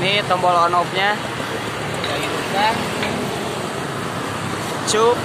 ini tombol on off nya gitu. cup